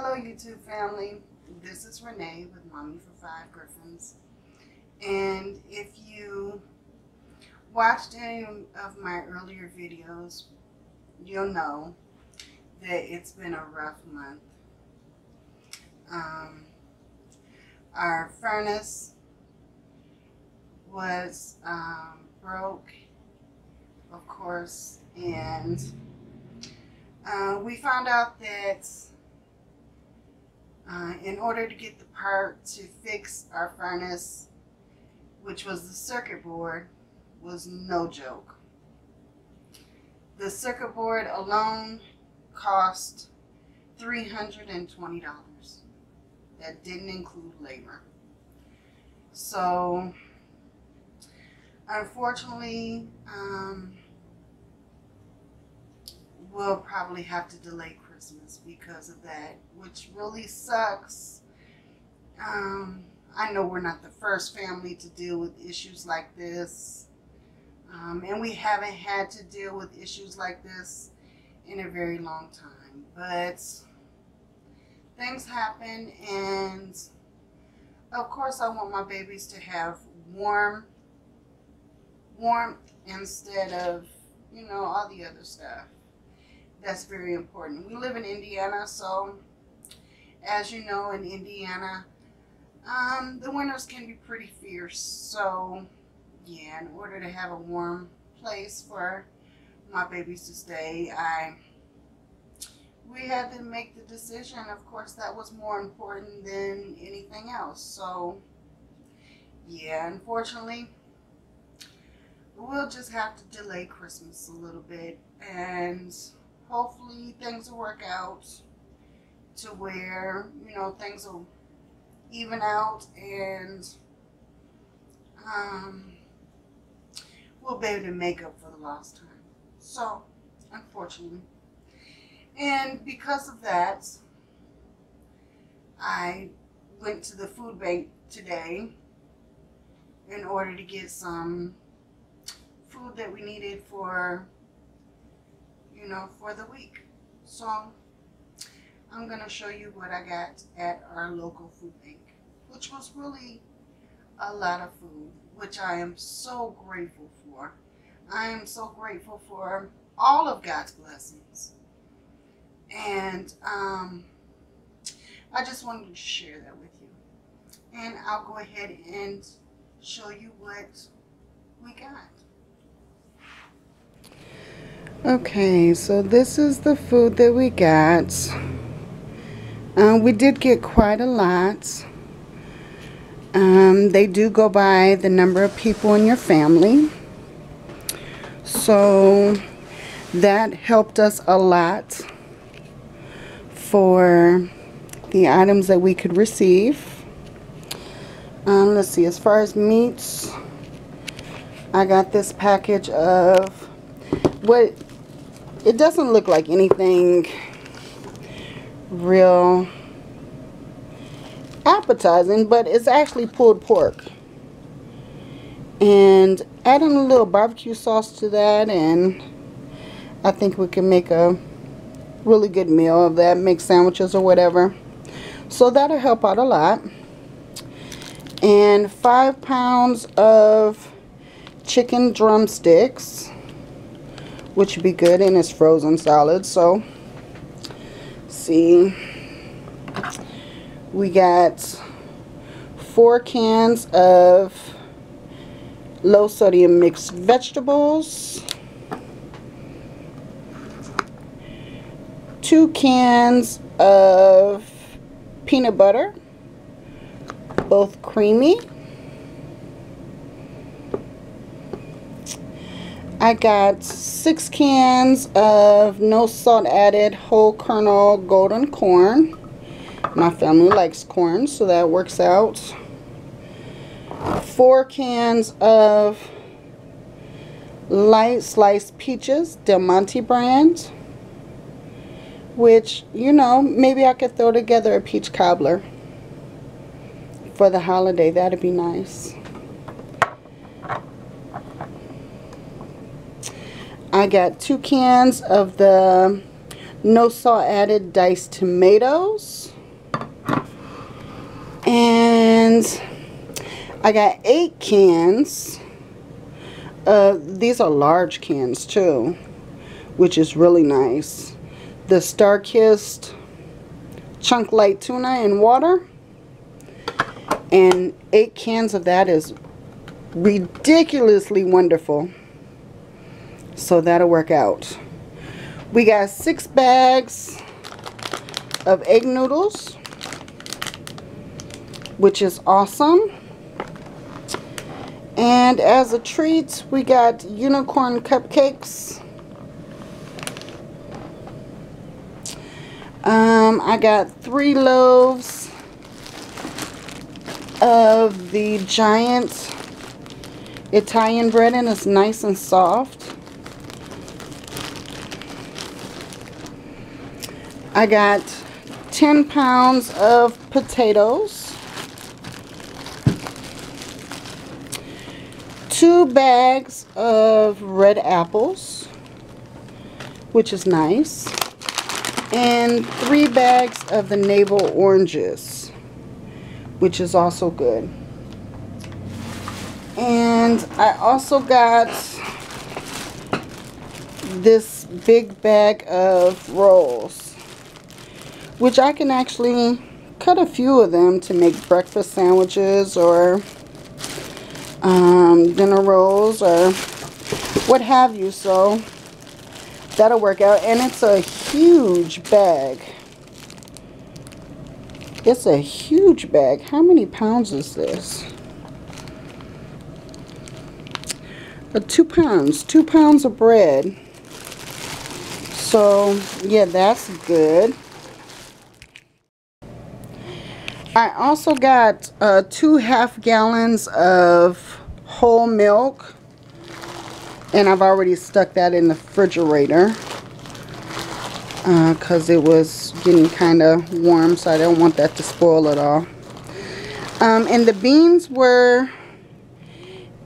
Hello YouTube family, this is Renee with Mommy for Five Griffins. And if you watched any of my earlier videos, you'll know that it's been a rough month. Um, our furnace was um, broke, of course, and uh, we found out that uh, in order to get the part to fix our furnace, which was the circuit board, was no joke. The circuit board alone cost $320. That didn't include labor. So, unfortunately, um, we'll probably have to delay Christmas because of that, which really sucks. Um, I know we're not the first family to deal with issues like this. Um, and we haven't had to deal with issues like this in a very long time. But things happen, and of course, I want my babies to have warm, warmth instead of, you know, all the other stuff that's very important. We live in Indiana, so as you know, in Indiana, um, the winters can be pretty fierce. So, yeah, in order to have a warm place for my babies to stay, I we had to make the decision. Of course, that was more important than anything else. So, yeah, unfortunately, we'll just have to delay Christmas a little bit and hopefully things will work out to where, you know, things will even out and um, we'll be able to make up for the lost time. So, unfortunately. And because of that, I went to the food bank today in order to get some food that we needed for you know, for the week. So I'm going to show you what I got at our local food bank, which was really a lot of food, which I am so grateful for. I am so grateful for all of God's blessings. And um, I just wanted to share that with you. And I'll go ahead and show you what we got. Okay, so this is the food that we got. Uh, we did get quite a lot. Um, they do go by the number of people in your family. So that helped us a lot for the items that we could receive. Um, let's see, as far as meats, I got this package of what it doesn't look like anything real appetizing, but it's actually pulled pork. And adding a little barbecue sauce to that, and I think we can make a really good meal of that, make sandwiches or whatever. So that'll help out a lot. And five pounds of chicken drumsticks which would be good and it's frozen solid so see we got four cans of low sodium mixed vegetables two cans of peanut butter both creamy I got six cans of no salt added whole kernel golden corn. My family likes corn, so that works out. Four cans of light sliced peaches, Del Monte brand. Which, you know, maybe I could throw together a peach cobbler for the holiday. That'd be nice. I got two cans of the no salt added diced tomatoes. And I got eight cans. Uh, these are large cans too, which is really nice. The Starkist Chunk Light Tuna in water. And eight cans of that is ridiculously wonderful. So that'll work out. We got six bags of egg noodles, which is awesome. And as a treat, we got unicorn cupcakes. Um, I got three loaves of the giant Italian bread and it's nice and soft. I got 10 pounds of potatoes. Two bags of red apples, which is nice. And three bags of the navel oranges, which is also good. And I also got this big bag of rolls which I can actually cut a few of them to make breakfast sandwiches or um, dinner rolls or what have you. So that'll work out. And it's a huge bag. It's a huge bag. How many pounds is this? Uh, two pounds. Two pounds of bread. So, yeah, that's good. I also got uh, two half gallons of whole milk. And I've already stuck that in the refrigerator. Because uh, it was getting kind of warm. So I don't want that to spoil at all. Um, and the beans were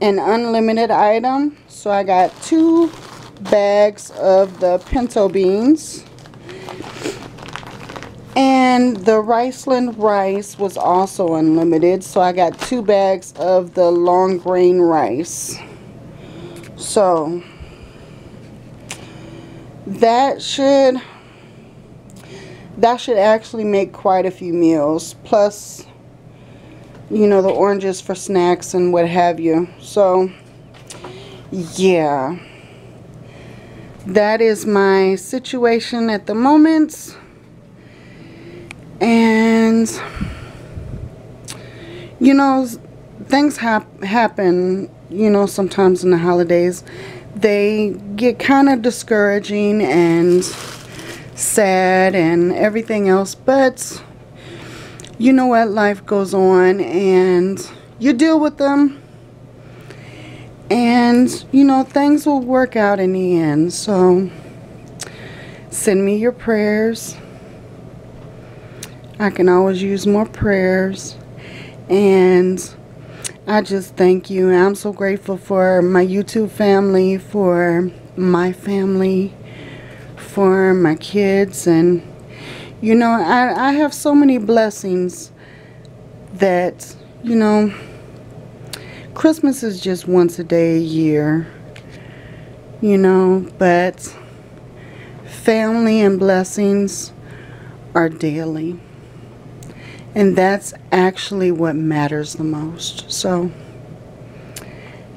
an unlimited item. So I got two bags of the pinto beans. And the Riceland rice was also unlimited. So I got two bags of the long grain rice. So that should that should actually make quite a few meals. Plus, you know, the oranges for snacks and what have you. So, yeah. That is my situation at the moment you know things hap happen you know sometimes in the holidays. They get kind of discouraging and sad and everything else but you know what? Life goes on and you deal with them. And you know things will work out in the end. So send me your prayers I can always use more prayers. And I just thank you. I'm so grateful for my YouTube family, for my family, for my kids. And, you know, I, I have so many blessings that, you know, Christmas is just once a day a year, you know, but family and blessings are daily. And that's actually what matters the most. So,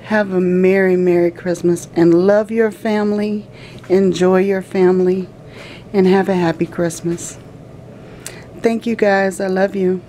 have a Merry, Merry Christmas and love your family, enjoy your family, and have a happy Christmas. Thank you guys. I love you.